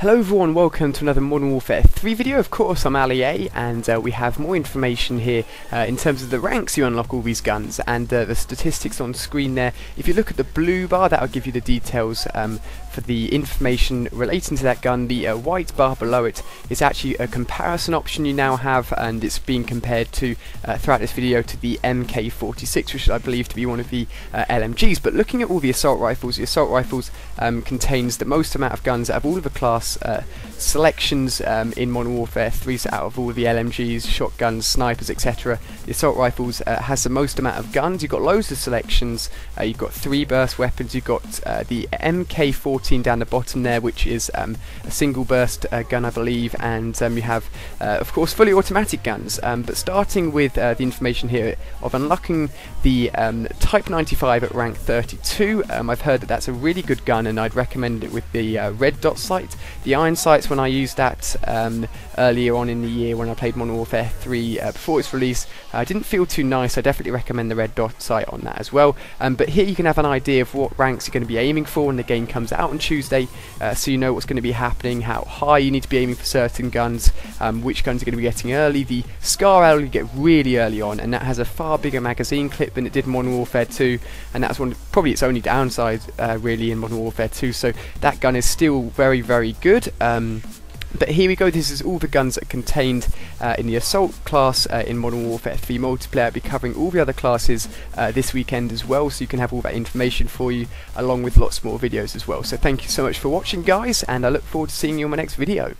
Hello everyone, welcome to another Modern Warfare 3 video. Of course, I'm Ali A, and uh, we have more information here uh, in terms of the ranks you unlock all these guns and uh, the statistics on screen there. If you look at the blue bar, that'll give you the details um, for the information relating to that gun, the uh, white bar below it is actually a comparison option you now have and it's being compared to uh, throughout this video to the MK46 which I believe to be one of the uh, LMGs but looking at all the assault rifles, the assault rifles um, contains the most amount of guns out of all of the class uh, selections um, in Modern Warfare 3 so out of all of the LMGs, shotguns, snipers etc. The assault rifles uh, has the most amount of guns, you've got loads of selections, uh, you've got three burst weapons, you've got the MK46 14 down the bottom there, which is um, a single burst uh, gun, I believe, and um, you have, uh, of course, fully automatic guns. Um, but starting with uh, the information here of unlocking the um, Type 95 at rank 32, um, I've heard that that's a really good gun, and I'd recommend it with the uh, red dot sight. The iron sights, when I used that um, earlier on in the year when I played Modern Warfare 3 uh, before its release, I didn't feel too nice. I definitely recommend the red dot sight on that as well. but here you can have an idea of what ranks you're going to be aiming for when the game comes out on Tuesday, uh, so you know what's going to be happening, how high you need to be aiming for certain guns, um, which guns are going to be getting early. The Scar L you get really early on, and that has a far bigger magazine clip than it did in Modern Warfare 2, and that's one probably its only downside uh, really in Modern Warfare 2. So that gun is still very very good. Um, but here we go, this is all the guns that are contained uh, in the Assault class uh, in Modern Warfare 3 multiplayer. I'll be covering all the other classes uh, this weekend as well, so you can have all that information for you, along with lots more videos as well. So thank you so much for watching guys, and I look forward to seeing you in my next video.